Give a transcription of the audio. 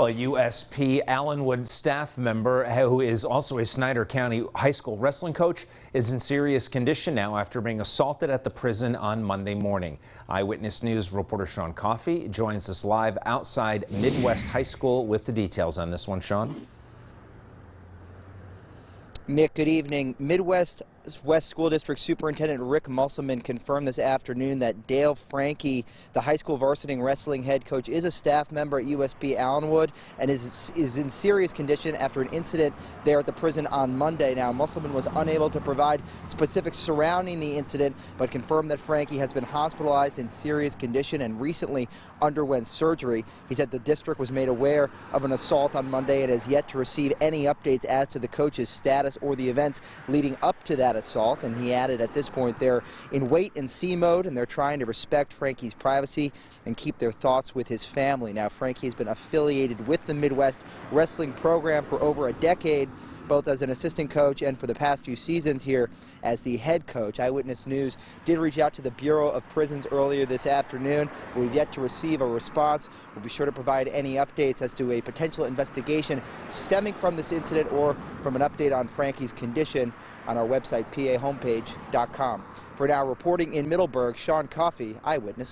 Well, a USP Allenwood staff member who is also a Snyder County high school wrestling coach is in serious condition now after being assaulted at the prison on Monday morning. Eyewitness News reporter Sean Coffey joins us live outside Midd-West High School with the details on this one, Sean. Nick, good evening. Midwest West School District Superintendent Rick Musselman confirmed this afternoon that Dale Franke, the high school varsity wrestling head coach, is a staff member at USP Allenwood and is, is in serious condition after an incident there at the prison on Monday. Now, Musselman was unable to provide specifics surrounding the incident, but confirmed that Franke has been hospitalized in serious condition and recently underwent surgery. He said the district was made aware of an assault on Monday and has yet to receive any updates as to the coach's status or the events leading up to that that assault. And he added at this point they're in wait and see mode and they're trying to respect Franke's privacy and keep their thoughts with his family. Now, Frankie has been affiliated with the Midd-West Wrestling Program for over a decade both as an assistant coach and for the past few seasons here as the head coach. Eyewitness News did reach out to the Bureau of Prisons earlier this afternoon. We've yet to receive a response. We'll be sure to provide any updates as to a potential investigation stemming from this incident or from an update on Franke's condition on our website, pahomepage.com. For now, reporting in Middleburg, Sean Coffey, Eyewitness